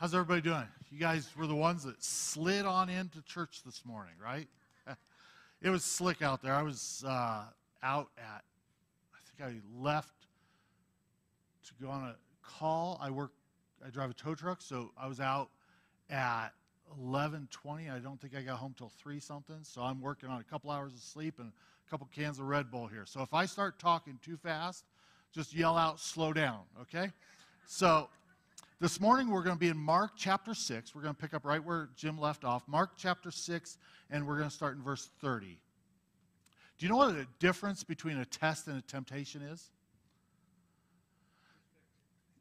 How's everybody doing? You guys were the ones that slid on into church this morning, right? it was slick out there. I was uh, out at, I think I left to go on a call. I work, I drive a tow truck, so I was out at 11:20. I don't think I got home till three something. So I'm working on a couple hours of sleep and a couple cans of Red Bull here. So if I start talking too fast, just yell out, "Slow down," okay? So this morning we're going to be in Mark chapter 6. We're going to pick up right where Jim left off. Mark chapter 6, and we're going to start in verse 30. Do you know what the difference between a test and a temptation is?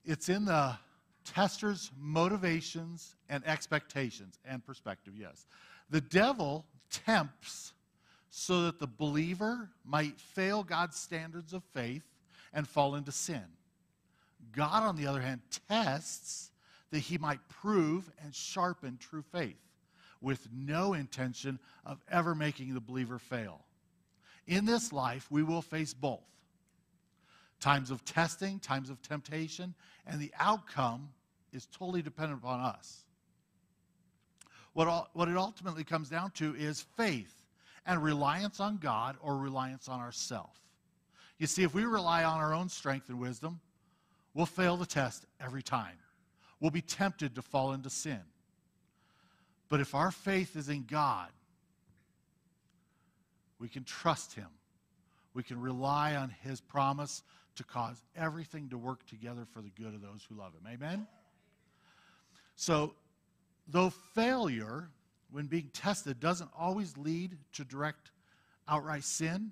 It's in the tester's motivations and expectations and perspective, yes. The devil tempts so that the believer might fail God's standards of faith and fall into sin. God, on the other hand, tests that he might prove and sharpen true faith with no intention of ever making the believer fail. In this life, we will face both times of testing, times of temptation, and the outcome is totally dependent upon us. What, all, what it ultimately comes down to is faith and reliance on God or reliance on ourselves. You see, if we rely on our own strength and wisdom, We'll fail the test every time. We'll be tempted to fall into sin. But if our faith is in God, we can trust Him. We can rely on His promise to cause everything to work together for the good of those who love Him. Amen? So, though failure, when being tested, doesn't always lead to direct, outright sin,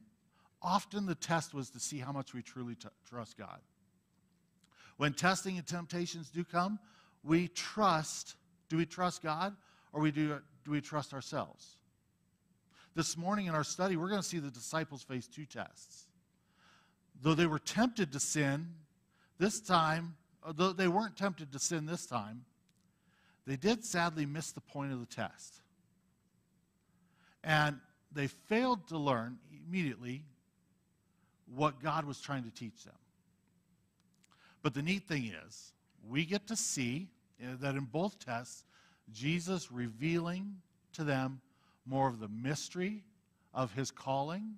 often the test was to see how much we truly t- trust God. When testing and temptations do come, we trust. Do we trust God or we do, do we trust ourselves? This morning in our study, we're going to see the disciples face two tests. Though they were tempted to sin, this time, uh, though they weren't tempted to sin this time, they did sadly miss the point of the test. And they failed to learn immediately what God was trying to teach them. But the neat thing is, we get to see that in both tests, Jesus revealing to them more of the mystery of his calling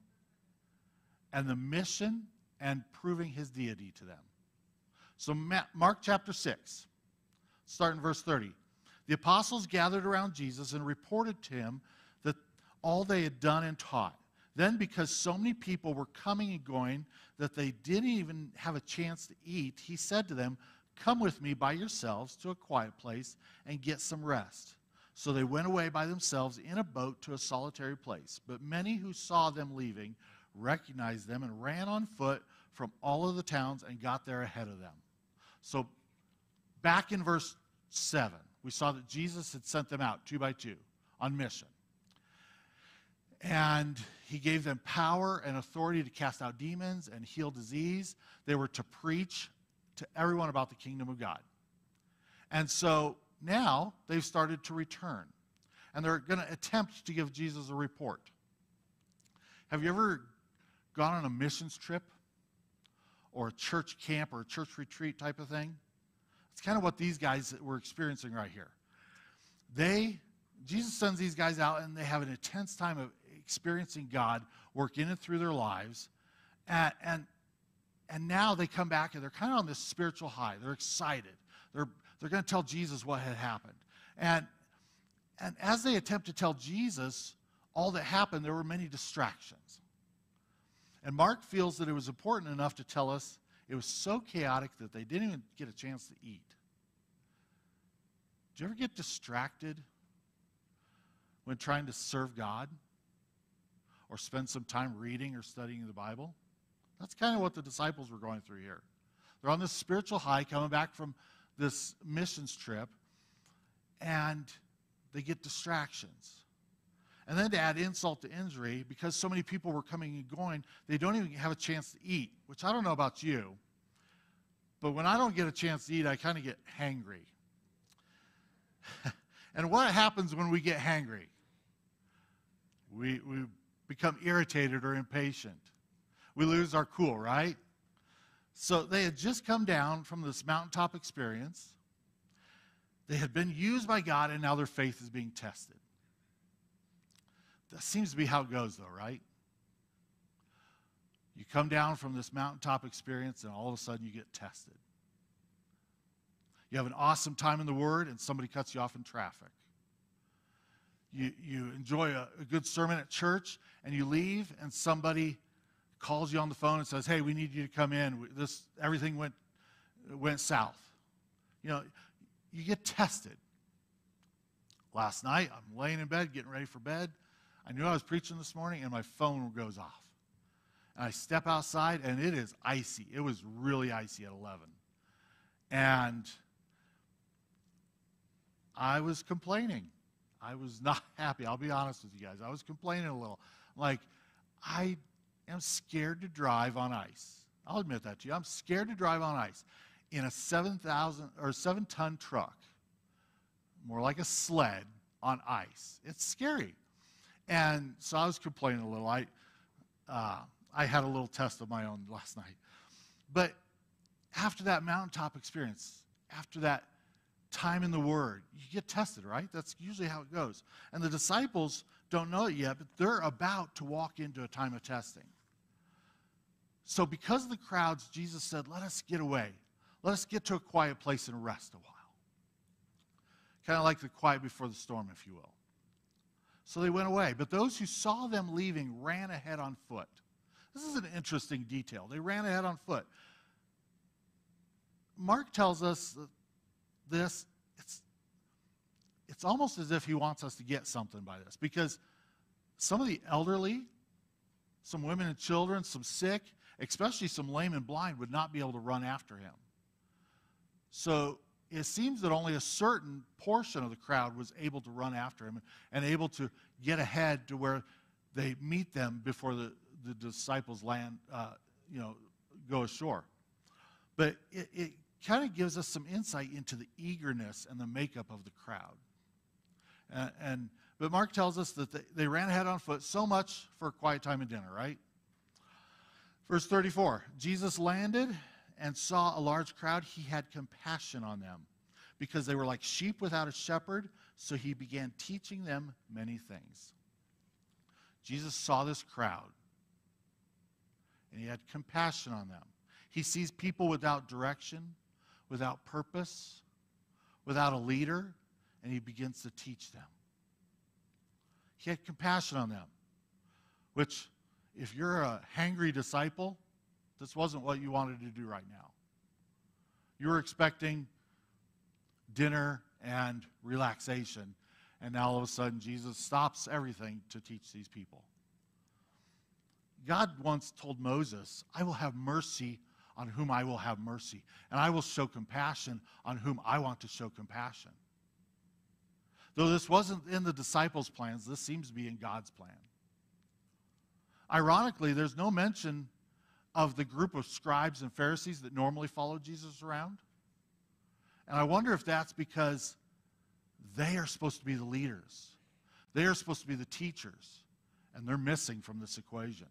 and the mission and proving his deity to them. So, Mark chapter 6, starting verse 30. The apostles gathered around Jesus and reported to him that all they had done and taught. Then, because so many people were coming and going that they didn't even have a chance to eat, he said to them, Come with me by yourselves to a quiet place and get some rest. So they went away by themselves in a boat to a solitary place. But many who saw them leaving recognized them and ran on foot from all of the towns and got there ahead of them. So, back in verse 7, we saw that Jesus had sent them out two by two on mission. And he gave them power and authority to cast out demons and heal disease. They were to preach to everyone about the kingdom of God. And so now they've started to return. And they're going to attempt to give Jesus a report. Have you ever gone on a missions trip or a church camp or a church retreat type of thing? It's kind of what these guys were experiencing right here. They, Jesus sends these guys out and they have an intense time of experiencing God work in and through their lives. And, and, and now they come back and they're kind of on this spiritual high. They're excited. They're, they're going to tell Jesus what had happened. And, and as they attempt to tell Jesus all that happened, there were many distractions. And Mark feels that it was important enough to tell us it was so chaotic that they didn't even get a chance to eat. Do you ever get distracted when trying to serve God? Or spend some time reading or studying the Bible. That's kind of what the disciples were going through here. They're on this spiritual high coming back from this missions trip, and they get distractions. And then to add insult to injury, because so many people were coming and going, they don't even have a chance to eat, which I don't know about you, but when I don't get a chance to eat, I kind of get hangry. and what happens when we get hangry? We, we become irritated or impatient. We lose our cool, right? So they had just come down from this mountaintop experience. They had been used by God, and now their faith is being tested. That seems to be how it goes, though, right? You come down from this mountaintop experience, and all of a sudden you get tested. You have an awesome time in the Word, and somebody cuts you off in traffic. You, you enjoy a, a good sermon at church, and you leave, and somebody calls you on the phone and says, "Hey, we need you to come in. This everything went went south." You know, you get tested. Last night, I'm laying in bed, getting ready for bed. I knew I was preaching this morning, and my phone goes off. And I step outside, and it is icy. It was really icy at 11. And I was complaining. I was not happy. I'll be honest with you guys. I was complaining a little. Like, I am scared to drive on ice. I'll admit that to you. I'm scared to drive on ice in a 7,000 or 7 ton truck, more like a sled on ice. It's scary. And so I was complaining a little. I, uh, I had a little test of my own last night. But after that mountaintop experience, after that time in the Word, you get tested, right? That's usually how it goes. And the disciples don't know it yet, but they're about to walk into a time of testing. So, because of the crowds, Jesus said, Let us get away. Let us get to a quiet place and rest a while. Kind of like the quiet before the storm, if you will. So they went away. But those who saw them leaving ran ahead on foot. This is an interesting detail. They ran ahead on foot. Mark tells us this. It's, it's almost as if he wants us to get something by this because some of the elderly, some women and children, some sick, especially some lame and blind, would not be able to run after him. So it seems that only a certain portion of the crowd was able to run after him and able to get ahead to where they meet them before the, the disciples land, uh, you know, go ashore. But it, it kind of gives us some insight into the eagerness and the makeup of the crowd. And, and but Mark tells us that they, they ran ahead on foot so much for a quiet time and dinner, right? Verse 34 Jesus landed and saw a large crowd, he had compassion on them because they were like sheep without a shepherd, so he began teaching them many things. Jesus saw this crowd and he had compassion on them. He sees people without direction, without purpose, without a leader, and he begins to teach them. He had compassion on them, which, if you're a hangry disciple, this wasn't what you wanted to do right now. You were expecting dinner and relaxation, and now all of a sudden Jesus stops everything to teach these people. God once told Moses, I will have mercy on whom I will have mercy, and I will show compassion on whom I want to show compassion. Though this wasn't in the disciples' plans, this seems to be in God's plan. Ironically, there's no mention of the group of scribes and Pharisees that normally followed Jesus around. And I wonder if that's because they are supposed to be the leaders, they are supposed to be the teachers, and they're missing from this equation.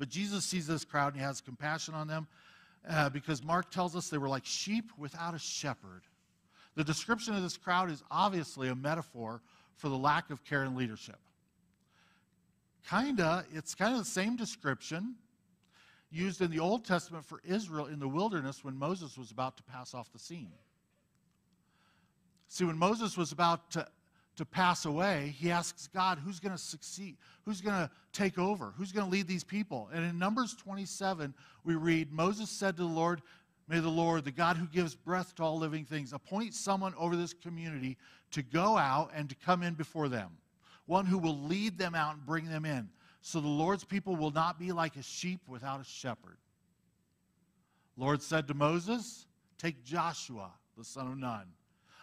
But Jesus sees this crowd and he has compassion on them uh, because Mark tells us they were like sheep without a shepherd. The description of this crowd is obviously a metaphor for the lack of care and leadership. Kinda, it's kind of the same description used in the Old Testament for Israel in the wilderness when Moses was about to pass off the scene. See, when Moses was about to, to pass away, he asks God, who's going to succeed? Who's going to take over? Who's going to lead these people? And in Numbers 27, we read Moses said to the Lord, May the Lord, the God who gives breath to all living things, appoint someone over this community to go out and to come in before them, one who will lead them out and bring them in so the Lord's people will not be like a sheep without a shepherd. Lord said to Moses, Take Joshua, the son of Nun,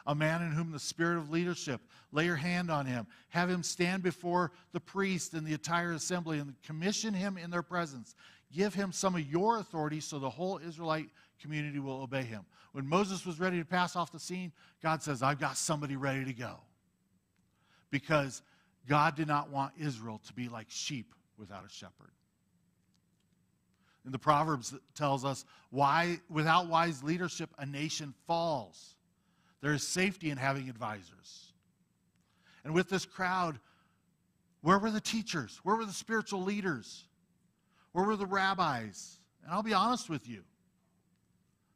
a man in whom the spirit of leadership, lay your hand on him, have him stand before the priest and the entire assembly, and commission him in their presence. Give him some of your authority so the whole Israelite community will obey him. When Moses was ready to pass off the scene, God says, I've got somebody ready to go. Because God did not want Israel to be like sheep without a shepherd. In the Proverbs, tells us, why, without wise leadership, a nation falls. There is safety in having advisors. And with this crowd, where were the teachers? Where were the spiritual leaders? Where were the rabbis? And I'll be honest with you.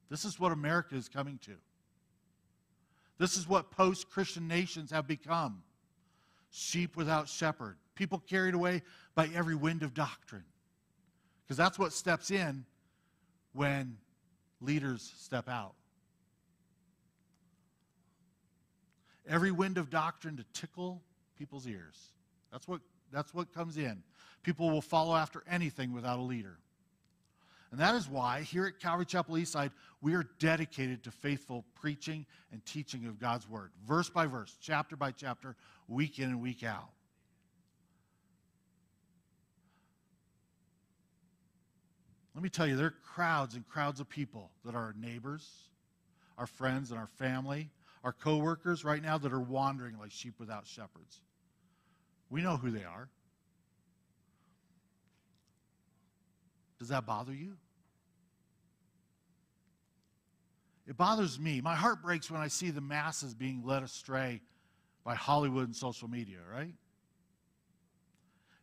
This is what America is coming to. This is what post Christian nations have become sheep without shepherd, people carried away by every wind of doctrine. Because that's what steps in when leaders step out. Every wind of doctrine to tickle people's ears. That's what, that's what comes in. People will follow after anything without a leader. And that is why here at Calvary Chapel Eastside, we are dedicated to faithful preaching and teaching of God's Word, verse by verse, chapter by chapter, week in and week out. Let me tell you, there are crowds and crowds of people that are our neighbors, our friends, and our family, our coworkers right now that are wandering like sheep without shepherds. We know who they are. Does that bother you? It bothers me. My heart breaks when I see the masses being led astray by Hollywood and social media, right?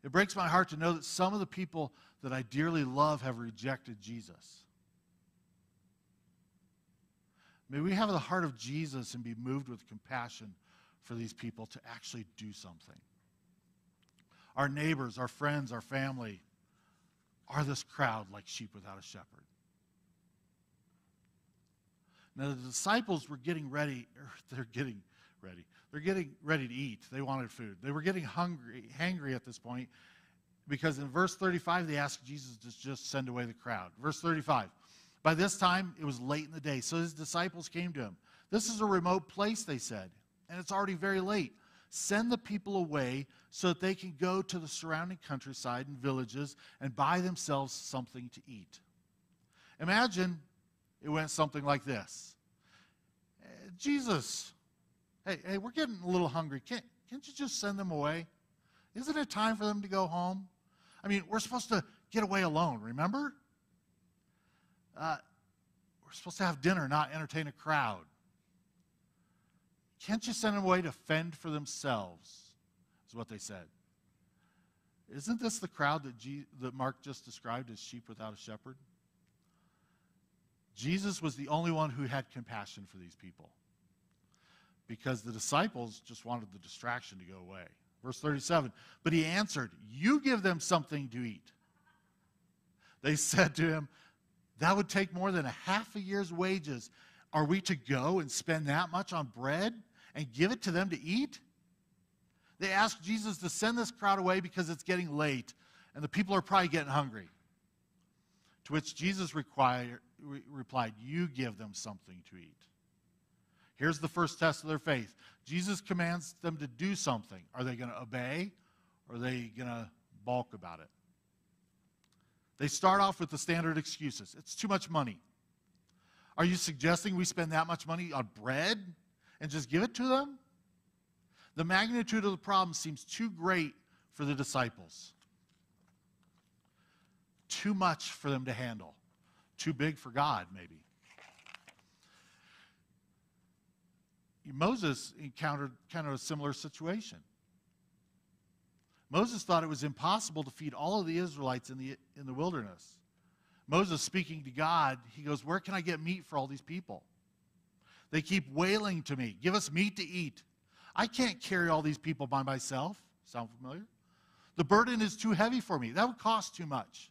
It breaks my heart to know that some of the people that I dearly love have rejected Jesus. May we have the heart of Jesus and be moved with compassion for these people to actually do something. Our neighbors, our friends, our family are this crowd like sheep without a shepherd. Now, the disciples were getting ready, they're getting ready. They're getting ready to eat. They wanted food. They were getting hungry, hangry at this point because in verse 35, they asked Jesus to just send away the crowd. Verse 35. By this time, it was late in the day, so his disciples came to him. This is a remote place, they said, and it's already very late. Send the people away so that they can go to the surrounding countryside and villages and buy themselves something to eat. Imagine it went something like this eh, Jesus, hey, hey, we're getting a little hungry. Can't, can't you just send them away? Isn't it time for them to go home? I mean, we're supposed to get away alone, remember? Uh, we're supposed to have dinner, not entertain a crowd. Can't you send them away to fend for themselves? Is what they said. Isn't this the crowd that, that Mark just described as sheep without a shepherd? Jesus was the only one who had compassion for these people because the disciples just wanted the distraction to go away. Verse 37 But he answered, You give them something to eat. They said to him, That would take more than a half a year's wages. Are we to go and spend that much on bread and give it to them to eat? They asked Jesus to send this crowd away because it's getting late and the people are probably getting hungry. To which Jesus required, re- replied, You give them something to eat. Here's the first test of their faith Jesus commands them to do something. Are they going to obey or are they going to balk about it? They start off with the standard excuses it's too much money. Are you suggesting we spend that much money on bread and just give it to them? The magnitude of the problem seems too great for the disciples, too much for them to handle, too big for God, maybe. Moses encountered kind of a similar situation. Moses thought it was impossible to feed all of the Israelites in the, in the wilderness. Moses speaking to God, he goes, Where can I get meat for all these people? They keep wailing to me, Give us meat to eat. I can't carry all these people by myself. Sound familiar? The burden is too heavy for me. That would cost too much.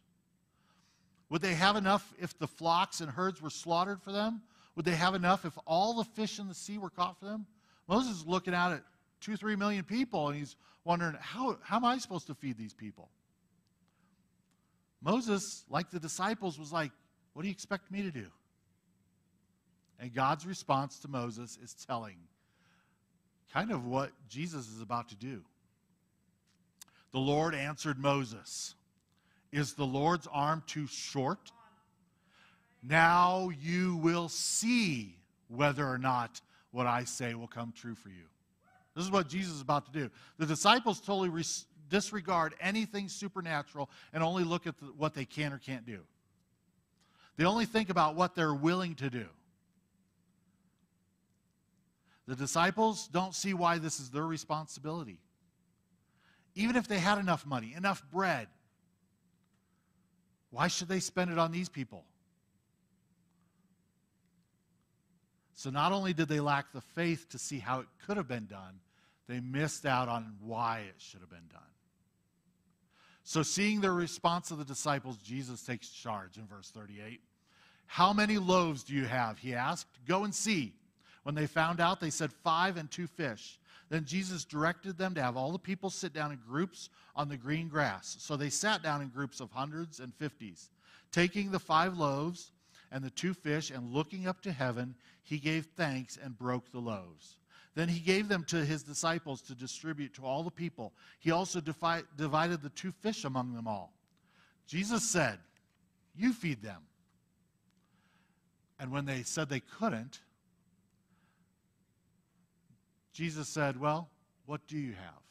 Would they have enough if the flocks and herds were slaughtered for them? Would they have enough if all the fish in the sea were caught for them? Moses is looking at two, three million people, and he's wondering, how, how am I supposed to feed these people? Moses, like the disciples, was like, What do you expect me to do? And God's response to Moses is telling, kind of what Jesus is about to do. The Lord answered Moses, Is the Lord's arm too short? Now you will see whether or not what I say will come true for you. This is what Jesus is about to do. The disciples totally disregard anything supernatural and only look at the, what they can or can't do. They only think about what they're willing to do. The disciples don't see why this is their responsibility. Even if they had enough money, enough bread, why should they spend it on these people? So not only did they lack the faith to see how it could have been done, they missed out on why it should have been done. So, seeing the response of the disciples, Jesus takes charge in verse 38. How many loaves do you have? He asked. Go and see. When they found out, they said, Five and two fish. Then Jesus directed them to have all the people sit down in groups on the green grass. So they sat down in groups of hundreds and fifties. Taking the five loaves and the two fish and looking up to heaven, he gave thanks and broke the loaves. Then he gave them to his disciples to distribute to all the people. He also defi- divided the two fish among them all. Jesus said, You feed them. And when they said they couldn't, Jesus said, Well, what do you have?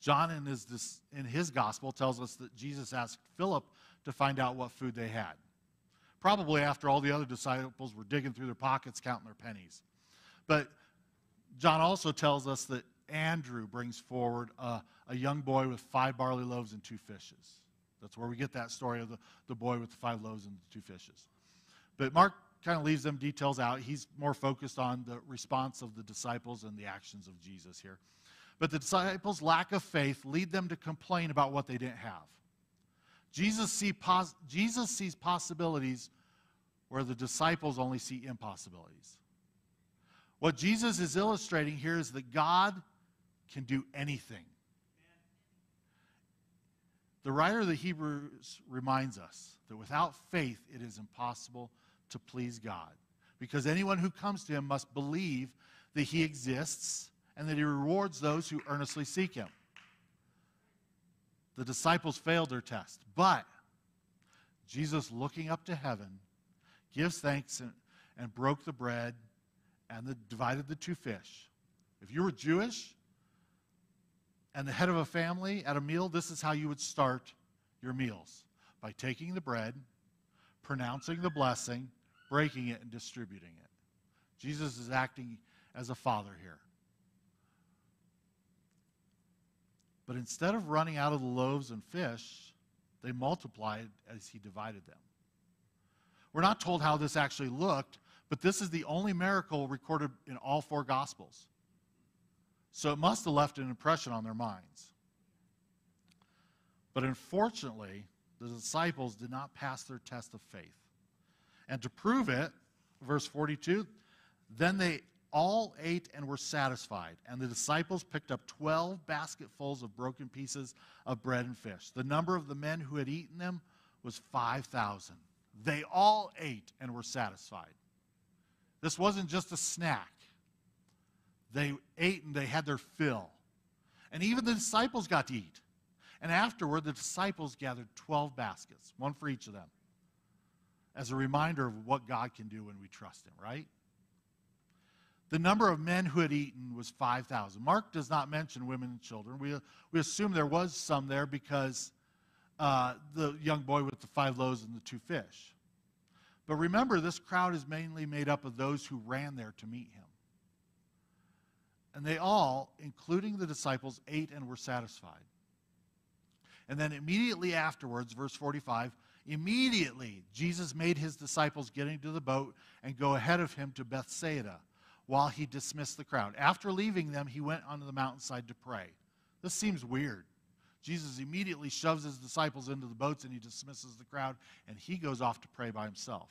John, in his, in his gospel, tells us that Jesus asked Philip to find out what food they had. Probably after all the other disciples were digging through their pockets counting their pennies. But John also tells us that Andrew brings forward a, a young boy with five barley loaves and two fishes. That's where we get that story of the, the boy with the five loaves and the two fishes. But Mark kind of leaves them details out. He's more focused on the response of the disciples and the actions of Jesus here. But the disciples' lack of faith lead them to complain about what they didn't have. Jesus, see pos- Jesus sees possibilities where the disciples only see impossibilities. What Jesus is illustrating here is that God can do anything. The writer of the Hebrews reminds us that without faith it is impossible to please God. Because anyone who comes to him must believe that he exists and that he rewards those who earnestly seek him. The disciples failed their test, but Jesus, looking up to heaven, gives thanks and, and broke the bread and the, divided the two fish. If you were Jewish and the head of a family at a meal, this is how you would start your meals by taking the bread, pronouncing the blessing, breaking it and distributing it. Jesus is acting as a father here. But instead of running out of the loaves and fish, they multiplied as he divided them. We're not told how this actually looked, but this is the only miracle recorded in all four Gospels. So it must have left an impression on their minds. But unfortunately, the disciples did not pass their test of faith. And to prove it, verse 42, then they all ate and were satisfied. And the disciples picked up 12 basketfuls of broken pieces of bread and fish. The number of the men who had eaten them was 5,000. They all ate and were satisfied. This wasn't just a snack. They ate and they had their fill. And even the disciples got to eat. And afterward, the disciples gathered 12 baskets, one for each of them as a reminder of what God can do when we trust Him, right? The number of men who had eaten was 5,000. Mark does not mention women and children. We, we assume there was some there because uh, the young boy with the five loaves and the two fish. But remember, this crowd is mainly made up of those who ran there to meet him. And they all, including the disciples, ate and were satisfied. And then immediately afterwards, verse 45, Immediately, Jesus made his disciples get into the boat and go ahead of him to Bethsaida while he dismissed the crowd. After leaving them, he went onto the mountainside to pray. This seems weird. Jesus immediately shoves his disciples into the boats and he dismisses the crowd, and he goes off to pray by himself.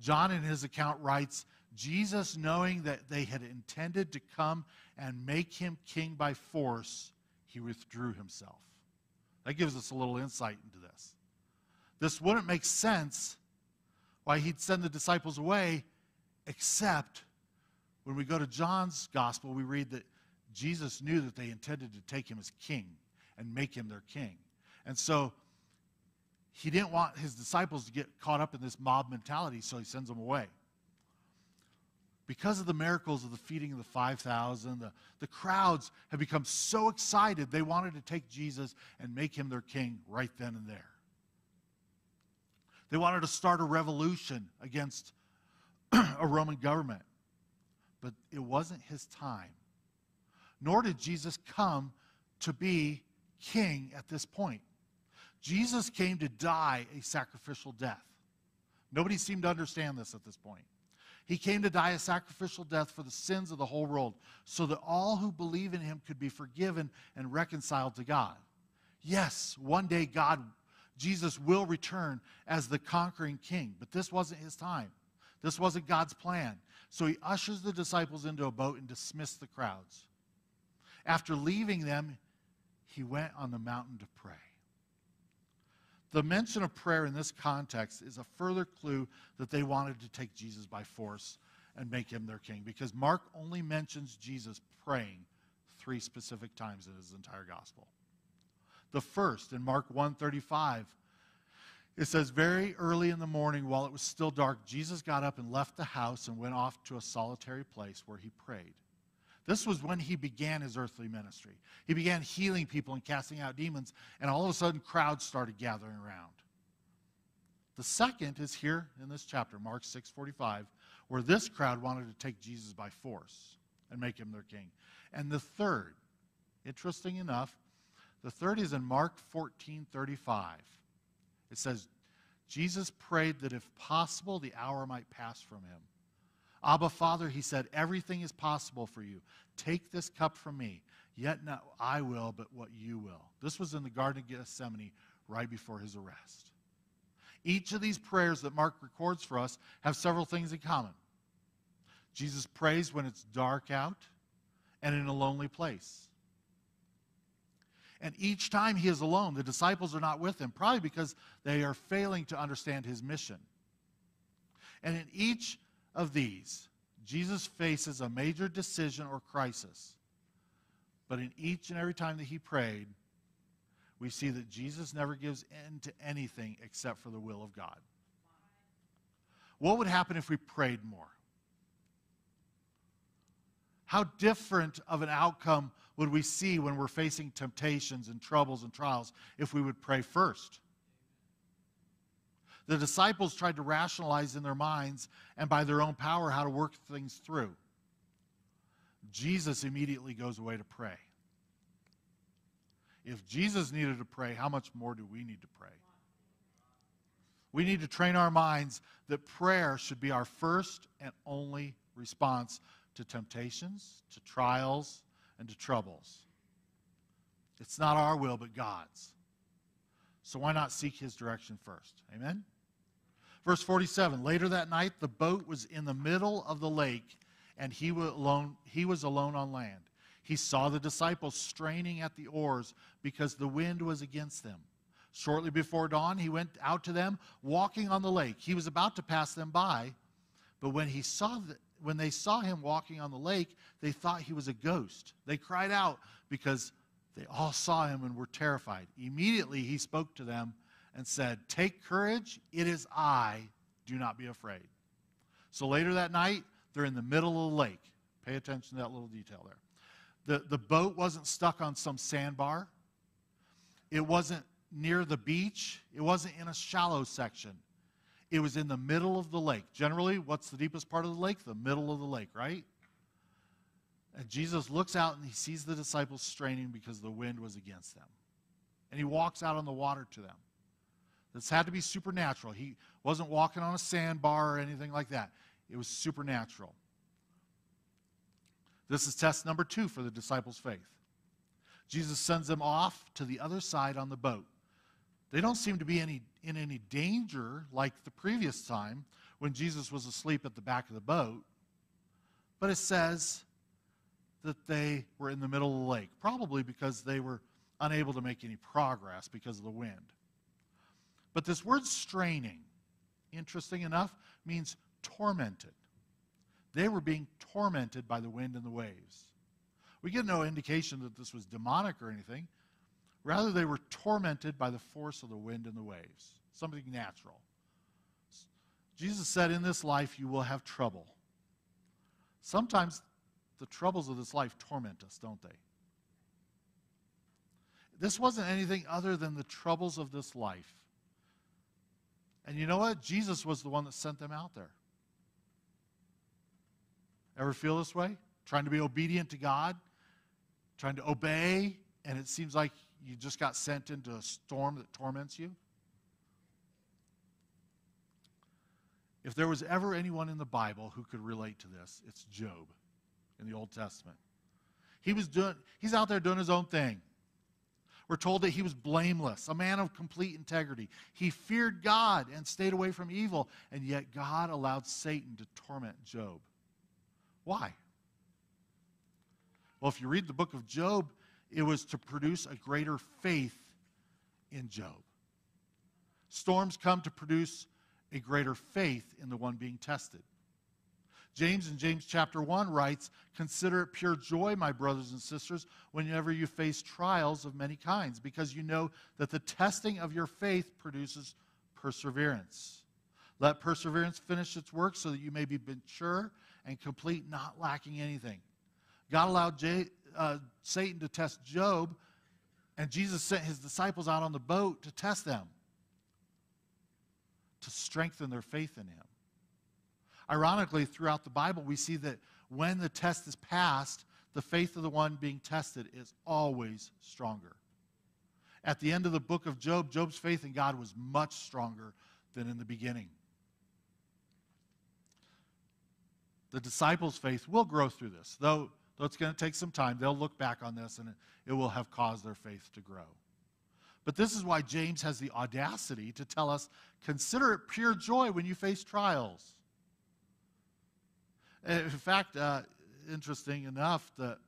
John, in his account, writes Jesus, knowing that they had intended to come and make him king by force, he withdrew himself. That gives us a little insight into this. This wouldn't make sense why he'd send the disciples away, except when we go to John's gospel, we read that Jesus knew that they intended to take him as king and make him their king. And so he didn't want his disciples to get caught up in this mob mentality, so he sends them away because of the miracles of the feeding of the 5,000, the, the crowds have become so excited they wanted to take Jesus and make him their king right then and there. They wanted to start a revolution against a Roman government. But it wasn't his time. Nor did Jesus come to be king at this point. Jesus came to die a sacrificial death. Nobody seemed to understand this at this point. He came to die a sacrificial death for the sins of the whole world, so that all who believe in him could be forgiven and reconciled to God. Yes, one day God, Jesus will return as the conquering king, but this wasn't his time. This wasn't God's plan. So he ushers the disciples into a boat and dismissed the crowds. After leaving them, he went on the mountain to pray. The mention of prayer in this context is a further clue that they wanted to take Jesus by force and make him their king because Mark only mentions Jesus praying three specific times in his entire gospel. The first in Mark 135 it says very early in the morning while it was still dark Jesus got up and left the house and went off to a solitary place where he prayed. This was when he began his earthly ministry. He began healing people and casting out demons, and all of a sudden, crowds started gathering around. The second is here in this chapter, Mark 6:45, where this crowd wanted to take Jesus by force and make him their king. And the third, interesting enough, the third is in Mark 14:35. It says, Jesus prayed that if possible, the hour might pass from him. Abba, Father, he said, everything is possible for you. Take this cup from me. Yet not I will, but what you will. This was in the Garden of Gethsemane right before his arrest. Each of these prayers that Mark records for us have several things in common. Jesus prays when it's dark out and in a lonely place. And each time he is alone, the disciples are not with him, probably because they are failing to understand his mission. And in each of these, Jesus faces a major decision or crisis. But in each and every time that he prayed, we see that Jesus never gives in to anything except for the will of God. What would happen if we prayed more? How different of an outcome would we see when we're facing temptations and troubles and trials if we would pray first? The disciples tried to rationalize in their minds and by their own power how to work things through. Jesus immediately goes away to pray. If Jesus needed to pray, how much more do we need to pray? We need to train our minds that prayer should be our first and only response to temptations, to trials, and to troubles. It's not our will, but God's. So why not seek his direction first? Amen? Verse 47 Later that night, the boat was in the middle of the lake, and he was alone, he was alone on land. He saw the disciples straining at the oars because the wind was against them. Shortly before dawn, he went out to them, walking on the lake. He was about to pass them by, but when, he saw the, when they saw him walking on the lake, they thought he was a ghost. They cried out because they all saw him and were terrified. Immediately, he spoke to them and said, Take courage, it is I, do not be afraid. So later that night, they're in the middle of the lake. Pay attention to that little detail there. The, the boat wasn't stuck on some sandbar, it wasn't near the beach, it wasn't in a shallow section. It was in the middle of the lake. Generally, what's the deepest part of the lake? The middle of the lake, right? And Jesus looks out and he sees the disciples straining because the wind was against them. And he walks out on the water to them. This had to be supernatural. He wasn't walking on a sandbar or anything like that. It was supernatural. This is test number two for the disciples' faith. Jesus sends them off to the other side on the boat. They don't seem to be any, in any danger like the previous time when Jesus was asleep at the back of the boat. But it says that they were in the middle of the lake, probably because they were unable to make any progress because of the wind. But this word straining, interesting enough, means tormented. They were being tormented by the wind and the waves. We get no indication that this was demonic or anything. Rather, they were tormented by the force of the wind and the waves, something natural. Jesus said, In this life you will have trouble. Sometimes the troubles of this life torment us, don't they? This wasn't anything other than the troubles of this life and you know what? Jesus was the one that sent them out there. Ever feel this way? Trying to be obedient to God, trying to obey, and it seems like you just got sent into a storm that torments you? If there was ever anyone in the Bible who could relate to this, it's Job in the Old Testament. He was doing, he's out there doing his own thing. We're told that he was blameless, a man of complete integrity. He feared God and stayed away from evil, and yet God allowed Satan to torment Job. Why? Well, if you read the book of Job, it was to produce a greater faith in Job. Storms come to produce a greater faith in the one being tested. James in James chapter 1 writes, Consider it pure joy, my brothers and sisters, whenever you face trials of many kinds, because you know that the testing of your faith produces perseverance. Let perseverance finish its work so that you may be mature and complete, not lacking anything. God allowed J- uh, Satan to test Job, and Jesus sent his disciples out on the boat to test them, to strengthen their faith in him. Ironically, throughout the Bible, we see that when the test is passed, the faith of the one being tested is always stronger. At the end of the book of Job, Job's faith in God was much stronger than in the beginning. The disciples' faith will grow through this, though, though it's going to take some time. They'll look back on this and it, will have caused their faith to grow. But this is why James has the audacity to tell us consider it pure joy when you face trials. In fact, uh, interesting enough, the,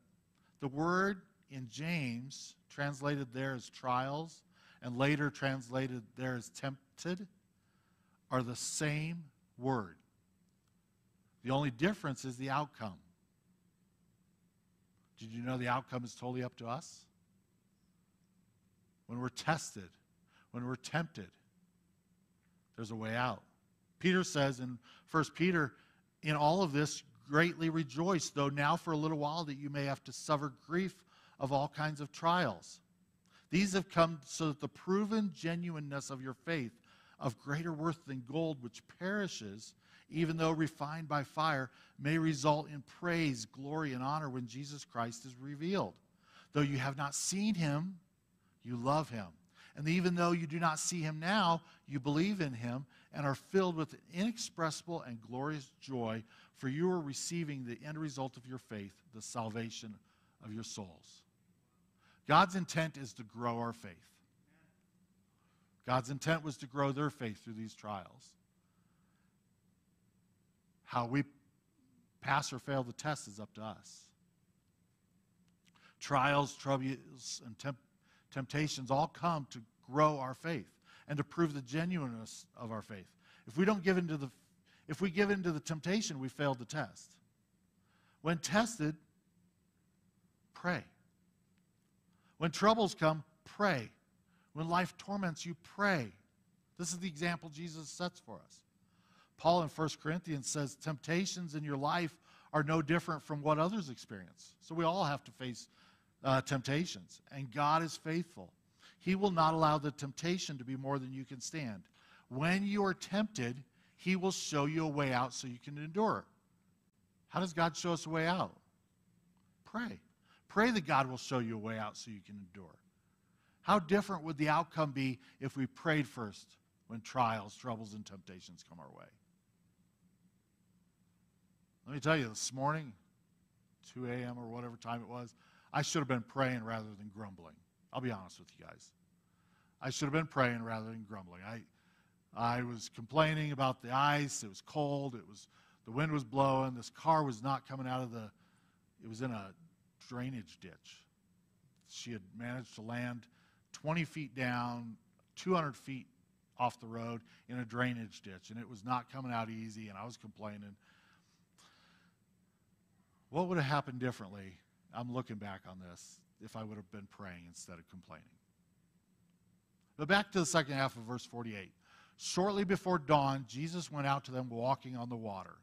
the word in James, translated there as trials, and later translated there as tempted, are the same word. The only difference is the outcome. Did you know the outcome is totally up to us? When we're tested, when we're tempted, there's a way out. Peter says in 1 Peter, in all of this, greatly rejoice, though now for a little while that you may have to suffer grief of all kinds of trials. These have come so that the proven genuineness of your faith, of greater worth than gold, which perishes, even though refined by fire, may result in praise, glory, and honor when Jesus Christ is revealed. Though you have not seen him, you love him. And even though you do not see him now, you believe in him and are filled with inexpressible and glorious joy, for you are receiving the end result of your faith, the salvation of your souls. God's intent is to grow our faith. God's intent was to grow their faith through these trials. How we pass or fail the test is up to us. Trials, troubles, and temp- temptations all come to grow our faith and to prove the genuineness of our faith. If we don't give into the if we give into the temptation, we failed the test. When tested, pray. When troubles come, pray. When life torments you, pray. This is the example Jesus sets for us. Paul in 1 Corinthians says, Temptations in your life are no different from what others experience. So we all have to face uh, temptations, and God is faithful. He will not allow the temptation to be more than you can stand. When you are tempted, He will show you a way out so you can endure. it. How does God show us a way out? Pray. Pray that God will show you a way out so you can endure. How different would the outcome be if we prayed first when trials, troubles, and temptations come our way? Let me tell you, this morning, 2 a.m. or whatever time it was, I should have been praying rather than grumbling. I'll be honest with you guys. I should have been praying rather than grumbling. I, I was complaining about the ice. It was cold. It was the wind was blowing. This car was not coming out of the. It was in a drainage ditch. She had managed to land 20 feet down, 200 feet off the road in a drainage ditch, and it was not coming out easy. And I was complaining. What would have happened differently? I'm looking back on this if I would have been praying instead of complaining. But back to the second half of verse 48. Shortly before dawn, Jesus went out to them walking on the water,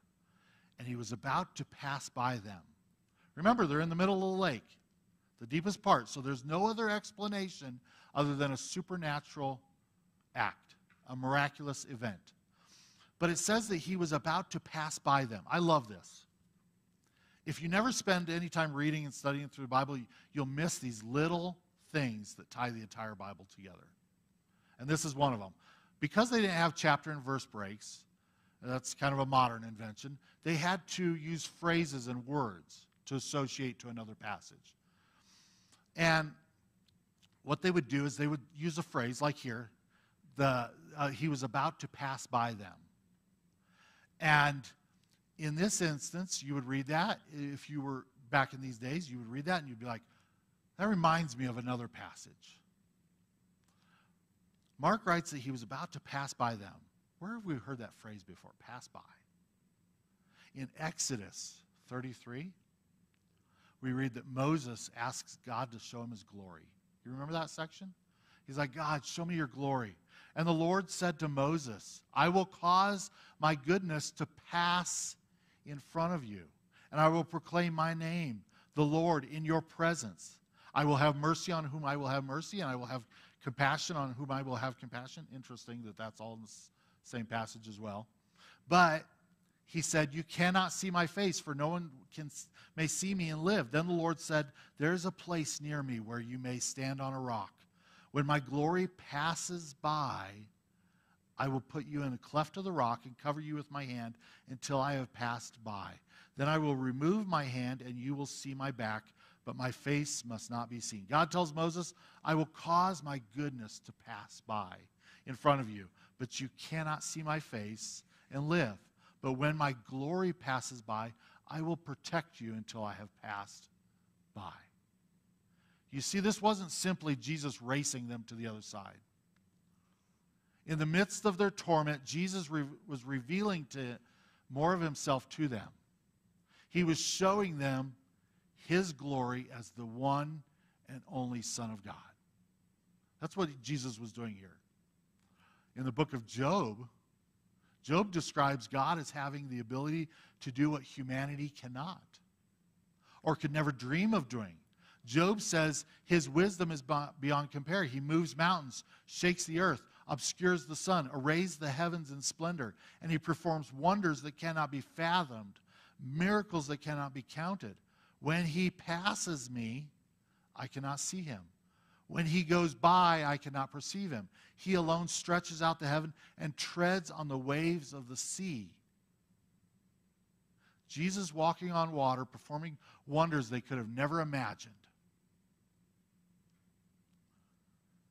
and he was about to pass by them. Remember, they're in the middle of the lake, the deepest part, so there's no other explanation other than a supernatural act, a miraculous event. But it says that he was about to pass by them. I love this. If you never spend any time reading and studying through the Bible, you'll miss these little things that tie the entire Bible together. And this is one of them. Because they didn't have chapter and verse breaks, that's kind of a modern invention, they had to use phrases and words to associate to another passage. And what they would do is they would use a phrase like here, the, uh, he was about to pass by them. And in this instance, you would read that. If you were back in these days, you would read that and you'd be like, that reminds me of another passage. Mark writes that he was about to pass by them. Where have we heard that phrase before? Pass by. In Exodus 33, we read that Moses asks God to show him his glory. You remember that section? He's like, God, show me your glory. And the Lord said to Moses, I will cause my goodness to pass in front of you, and I will proclaim my name, the Lord, in your presence. I will have mercy on whom I will have mercy, and I will have compassion on whom I will have compassion. Interesting that that's all in the same passage as well. But he said, You cannot see my face, for no one can, may see me and live. Then the Lord said, There is a place near me where you may stand on a rock. When my glory passes by, I will put you in a cleft of the rock and cover you with my hand until I have passed by. Then I will remove my hand, and you will see my back, but my face must not be seen. God tells Moses, I will cause my goodness to pass by in front of you, but you cannot see my face and live. But when my glory passes by, I will protect you until I have passed by. You see, this wasn't simply Jesus racing them to the other side. In the midst of their torment, Jesus re- was revealing to more of himself to them. He was showing them his glory as the one and only Son of God. That's what Jesus was doing here. In the book of Job, Job describes God as having the ability to do what humanity cannot or could never dream of doing. Job says his wisdom is beyond compare. He moves mountains, shakes the earth, obscures the sun, arrays the heavens in splendor, and he performs wonders that cannot be fathomed, miracles that cannot be counted. When he passes me, I cannot see him. When he goes by, I cannot perceive him. He alone stretches out the heaven and treads on the waves of the sea. Jesus walking on water, performing wonders they could have never imagined,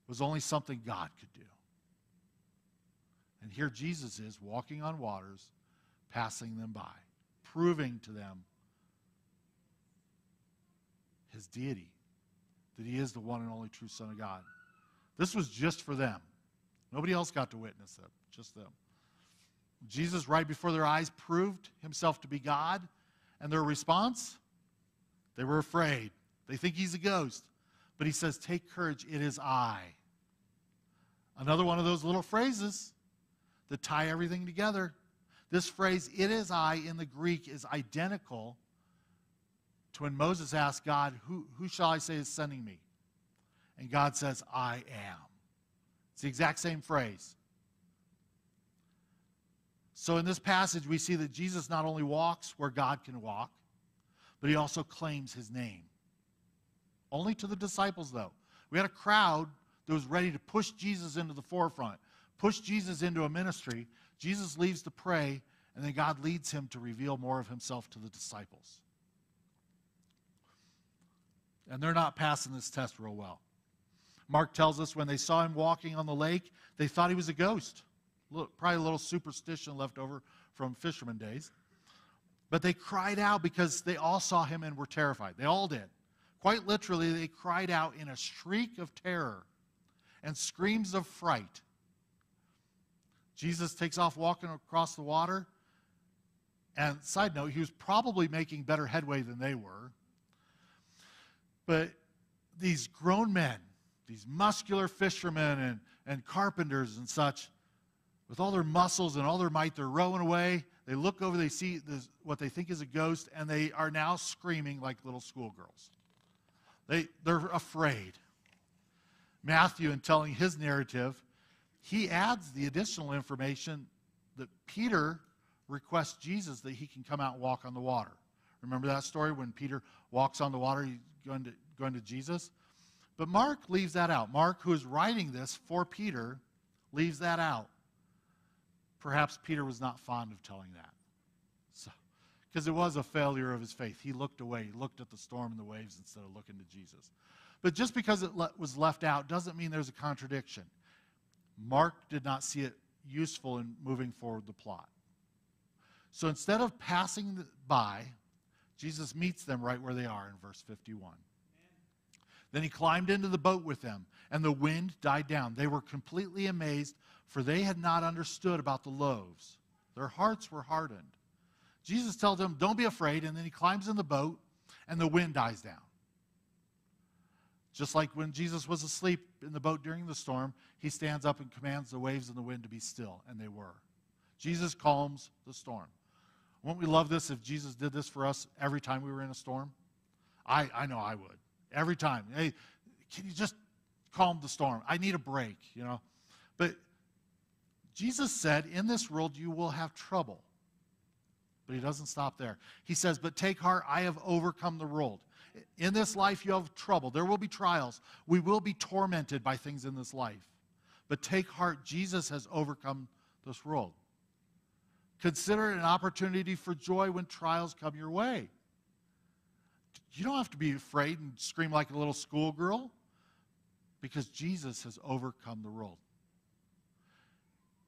was only something God could do. And here Jesus is walking on waters, passing them by, proving to them his deity, that he is the one and only true Son of God. This was just for them. Nobody else got to witness it, just them. Jesus, right before their eyes, proved himself to be God, and their response? They were afraid. They think he's a ghost. But he says, Take courage, it is I. Another one of those little phrases that tie everything together. This phrase, it is I, in the Greek is identical to when Moses asked God, Who, who shall I say is sending me? And God says, I am. It's the exact same phrase. So in this passage, we see that Jesus not only walks where God can walk, but he also claims his name. Only to the disciples, though. We had a crowd that was ready to push Jesus into the forefront, push Jesus into a ministry. Jesus leaves to pray, and then God leads him to reveal more of himself to the disciples. And they're not passing this test real well. Mark tells us when they saw him walking on the lake, they thought he was a ghost. Probably a little superstition left over from fisherman days. But they cried out because they all saw him and were terrified. They all did. Quite literally, they cried out in a shriek of terror and screams of fright. Jesus takes off walking across the water. And side note, he was probably making better headway than they were. But these grown men, these muscular fishermen and, and carpenters and such, with all their muscles and all their might, they're rowing away. They look over, they see this, what they think is a ghost, and they are now screaming like little schoolgirls. They, they're afraid. Matthew, in telling his narrative, he adds the additional information that Peter requests Jesus that he can come out and walk on the water. Remember that story when Peter walks on the water, he's going to, going to Jesus? But Mark leaves that out. Mark, who is writing this for Peter, leaves that out. Perhaps Peter was not fond of telling that. So, because it was a failure of his faith. He looked away, he looked at the storm and the waves instead of looking to Jesus. But just because it le- was left out doesn't mean there's a contradiction. Mark did not see it useful in moving forward the plot. So instead of passing by, Jesus meets them right where they are in verse 51. Then he climbed into the boat with them, and the wind died down. They were completely amazed, for they had not understood about the loaves. Their hearts were hardened. Jesus tells them, Don't be afraid, and then he climbs in the boat, and the wind dies down. Just like when Jesus was asleep in the boat during the storm, he stands up and commands the waves and the wind to be still, and they were. Jesus calms the storm. Wouldn't we love this if Jesus did this for us every time we were in a storm? I, I know I would. Every time. Hey, can you just calm the storm? I need a break, you know. But Jesus said, In this world you will have trouble. But he doesn't stop there. He says, But take heart, I have overcome the world. In this life, you have trouble. There will be trials. We will be tormented by things in this life. But take heart, Jesus has overcome this world. Consider it an opportunity for joy when trials come your way. You don't have to be afraid and scream like a little schoolgirl because Jesus has overcome the world.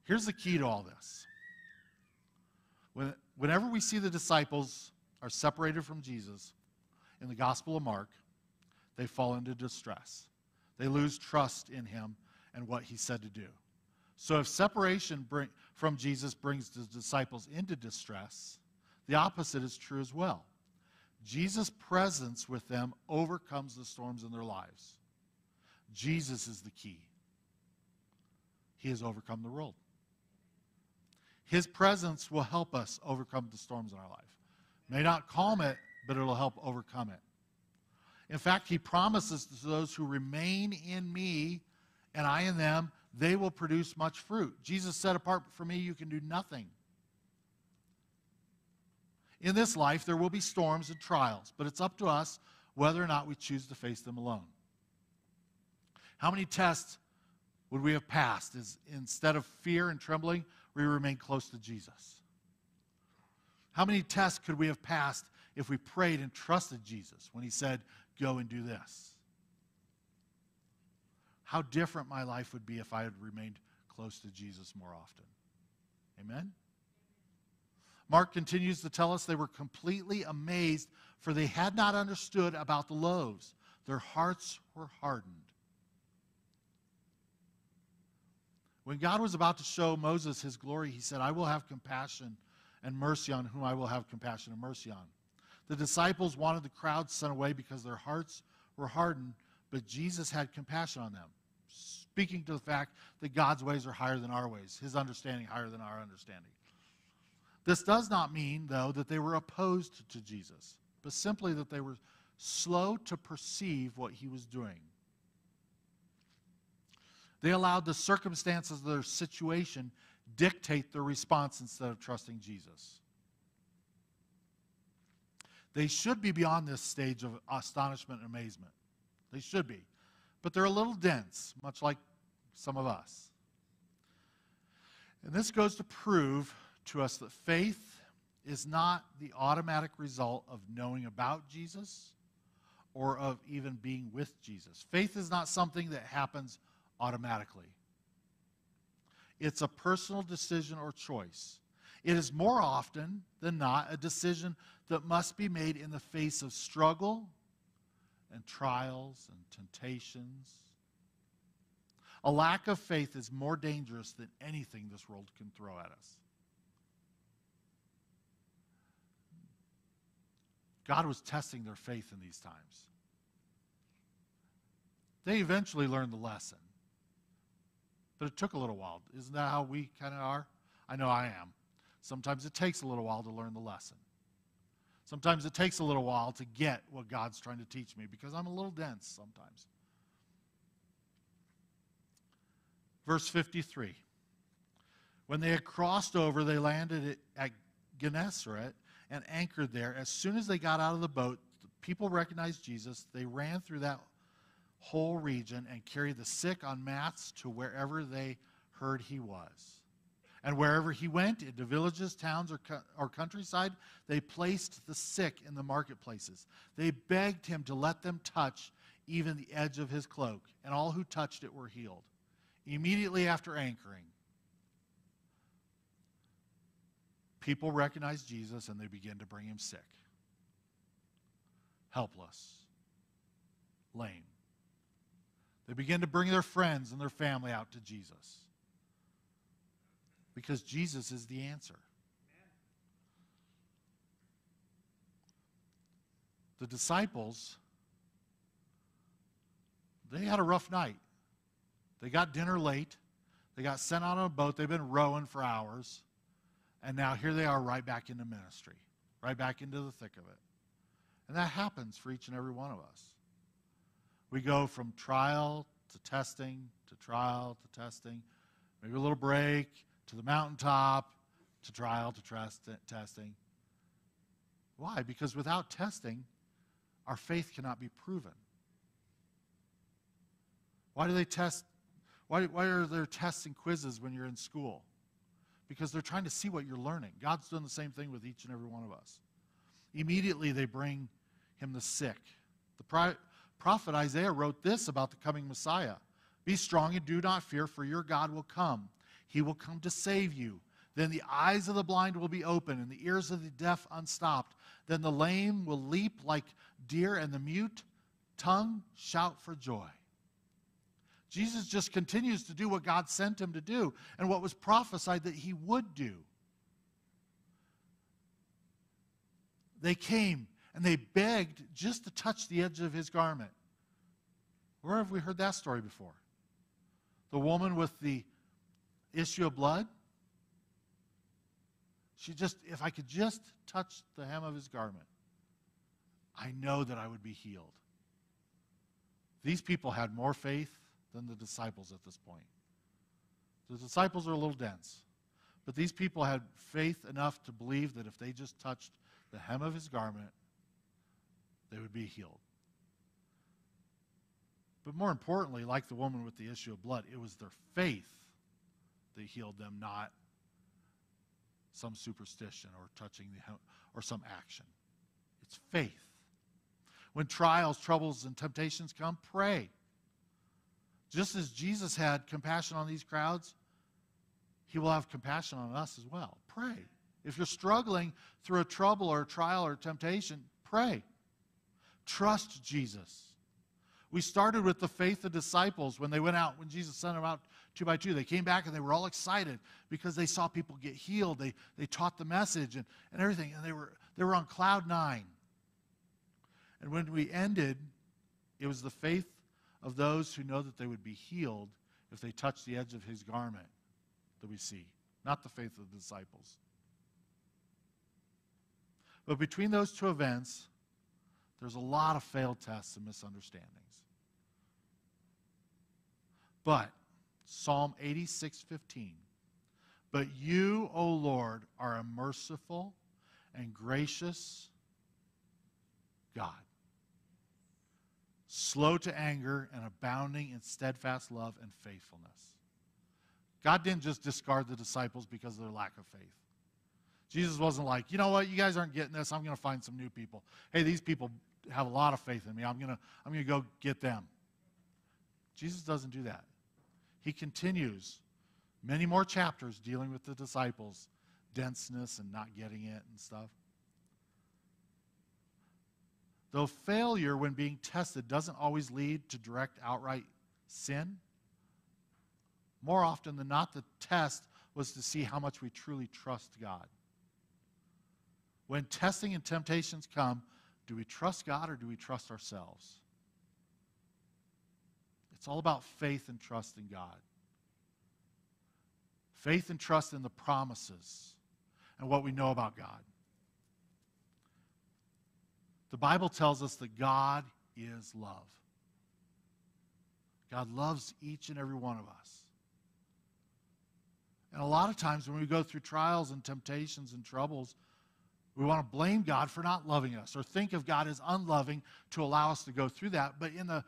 Here's the key to all this. When, whenever we see the disciples are separated from Jesus, in the Gospel of Mark, they fall into distress. They lose trust in him and what he said to do. So, if separation bring, from Jesus brings the disciples into distress, the opposite is true as well. Jesus' presence with them overcomes the storms in their lives. Jesus is the key. He has overcome the world. His presence will help us overcome the storms in our life. May not calm it, but it'll help overcome it. In fact, he promises to those who remain in me and I in them, they will produce much fruit. Jesus said, Apart from me, you can do nothing. In this life, there will be storms and trials, but it's up to us whether or not we choose to face them alone. How many tests would we have passed as instead of fear and trembling, we remain close to Jesus? How many tests could we have passed if we prayed and trusted Jesus when he said, Go and do this. How different my life would be if I had remained close to Jesus more often. Amen? Mark continues to tell us they were completely amazed, for they had not understood about the loaves. Their hearts were hardened. When God was about to show Moses his glory, he said, I will have compassion and mercy on whom I will have compassion and mercy on. The disciples wanted the crowd sent away because their hearts were hardened, but Jesus had compassion on them, speaking to the fact that God's ways are higher than our ways, his understanding higher than our understanding. This does not mean, though, that they were opposed to Jesus, but simply that they were slow to perceive what he was doing. They allowed the circumstances of their situation dictate their response instead of trusting Jesus. They should be beyond this stage of astonishment and amazement. They should be. But they're a little dense, much like some of us. And this goes to prove to us that faith is not the automatic result of knowing about Jesus or of even being with Jesus. Faith is not something that happens automatically, it's a personal decision or choice. It is more often than not a decision that must be made in the face of struggle and trials and temptations. A lack of faith is more dangerous than anything this world can throw at us. God was testing their faith in these times. They eventually learned the lesson. But it took a little while. Isn't that how we kind of are? I know I am. Sometimes it takes a little while to learn the lesson. Sometimes it takes a little while to get what God's trying to teach me because I'm a little dense sometimes. Verse 53. When they had crossed over, they landed at Gennesaret, and anchored there. As soon as they got out of the boat, the people recognized Jesus. They ran through that whole region and carried the sick on mats to wherever they heard he was. And wherever he went, into villages, towns, or, or countryside, they placed the sick in the marketplaces. They begged him to let them touch even the edge of his cloak, and all who touched it were healed. Immediately after anchoring, people recognized Jesus and they began to bring him sick, helpless, lame. They began to bring their friends and their family out to Jesus because Jesus is the answer. The disciples, they had a rough night. They got dinner late. They got sent out on a boat. They've been rowing for hours. And now here they are right back into ministry, right back into the thick of it. And that happens for each and every one of us. We go from trial to testing to trial to testing, maybe a little break to the mountaintop to trial to trust, testing. Why? Because without testing, our faith cannot be proven. Why do they test? Why, why are there tests and quizzes when you're in school? Because they're trying to see what you're learning. God's done the same thing with each and every one of us. Immediately, they bring him the sick. The pri- prophet Isaiah wrote this about the coming Messiah Be strong and do not fear, for your God will come. He will come to save you. Then the eyes of the blind will be open, and the ears of the deaf unstopped. Then the lame will leap like deer, and the mute tongue shout for joy. Jesus just continues to do what God sent him to do and what was prophesied that he would do. They came and they begged just to touch the edge of his garment. Where have we heard that story before? The woman with the issue of blood? She just, if I could just touch the hem of his garment, I know that I would be healed. These people had more faith than the disciples at this point. The disciples are a little dense, but these people had faith enough to believe that if they just touched the hem of his garment, they would be healed. But more importantly, like the woman with the issue of blood, it was their faith that healed them, not some superstition or touching the or some action. It's faith. When trials, troubles, and temptations come, pray. Just as Jesus had compassion on these crowds, he will have compassion on us as well. Pray. If you're struggling through a trouble or a trial or temptation, pray. Trust Jesus. We started with the faith of disciples when they went out, when Jesus sent them out two by two. They came back and they were all excited because they saw people get healed. They, they taught the message and, and everything, and they were, they were on cloud nine. And when we ended, it was the faith of those who know that they would be healed if they touch the edge of his garment that we see, not the faith of the disciples. But between those two events, there's a lot of failed tests and misunderstandings. But Psalm 86:15 But you, O Lord, are a merciful and gracious God slow to anger, and abounding in steadfast love and faithfulness. God didn't just discard the disciples because of their lack of faith. Jesus wasn't like, you know what, you guys aren't getting this. I'm going to find some new people. Hey, these people have a lot of faith in me. I'm going to, I'm going to go get them. Jesus doesn't do that. He continues many more chapters dealing with the disciples' denseness and not getting it and stuff. Though failure, when being tested, doesn't always lead to direct, outright sin, more often than not, the test was to see how much we truly trust God. When testing and temptations come, do we trust God or do we trust ourselves? It's all about faith and trust in God. Faith and trust in the promises and what we know about God. The Bible tells us that God is love. God loves each and every one of us. And a lot of times when we go through trials and temptations and troubles, We want to blame God for not loving us or think of God as unloving to allow us to go through that. But in the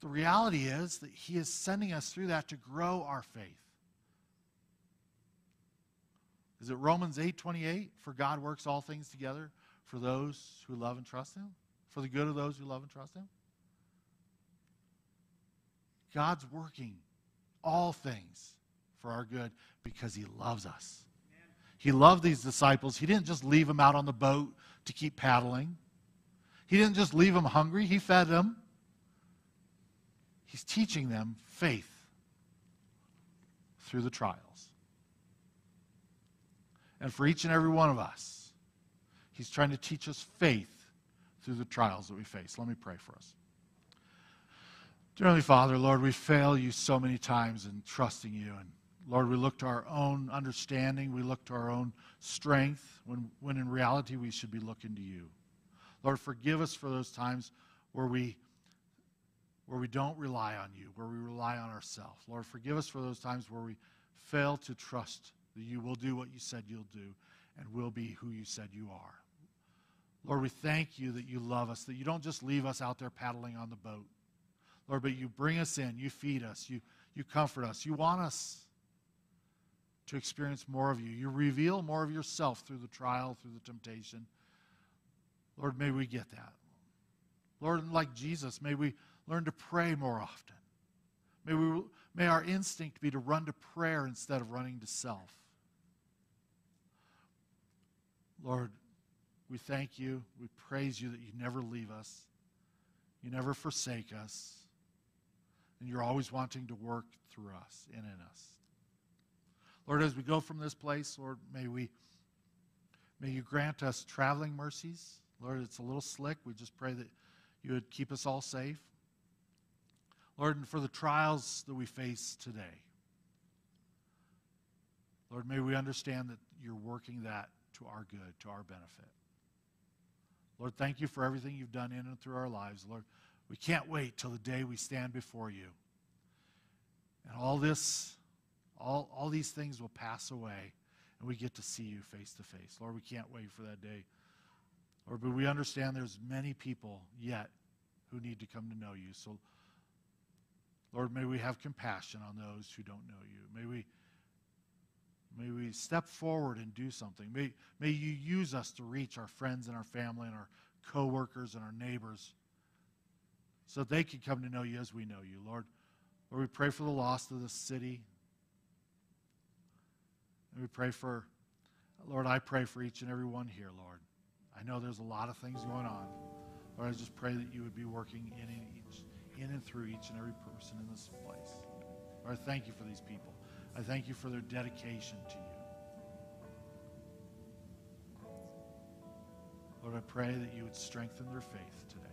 the reality is that he is sending us through that to grow our faith. Is it Romans 8:28 for God works all things together for those who love and trust him? For the good of those who love and trust him? God's working all things for our good because he loves us. He loved these disciples. He didn't just leave them out on the boat to keep paddling. He didn't just leave them hungry. He fed them. He's teaching them faith through the trials. And for each and every one of us, He's trying to teach us faith through the trials that we face. Let me pray for us. Dear Heavenly Father, Lord, we fail you so many times in trusting you. And Lord, we look to our own understanding, we look to our own strength, when, when in reality we should be looking to you. Lord, forgive us for those times where we where we don't rely on you, where we rely on ourselves. Lord, forgive us for those times where we fail to trust that you will do what you said you'll do and will be who you said you are. Lord, we thank you that you love us, that you don't just leave us out there paddling on the boat. Lord, but you bring us in, you feed us, you, you comfort us. You want us to experience more of you. You reveal more of yourself through the trial, through the temptation. Lord, may we get that. Lord, like Jesus, may we learn to pray more often. May, we, may our instinct be to run to prayer instead of running to self. Lord, we thank you. We praise you that you never leave us, you never forsake us, and you're always wanting to work through us and in us. Lord, as we go from this place, Lord, may we may you grant us traveling mercies. Lord, it's a little slick. We just pray that you would keep us all safe. Lord, and for the trials that we face today. Lord, may we understand that you're working that to our good, to our benefit. Lord, thank you for everything you've done in and through our lives. Lord, we can't wait till the day we stand before you. And all this, all, all these things will pass away, and we get to see you face to face. Lord, we can't wait for that day. Lord, but we understand there's many people yet who need to come to know you. So, Lord, may we have compassion on those who don't know you. May we, may we step forward and do something. May, may you use us to reach our friends and our family and our coworkers and our neighbors so they can come to know you as we know you. Lord, Lord, we pray for the lost of this city. And we pray for, Lord, I pray for each and every one here, Lord. I know there's a lot of things going on. Lord, I just pray that you would be working in each in and through each and every person in this place. Lord, I thank you for these people. I thank you for their dedication to you. Lord, I pray that you would strengthen their faith today.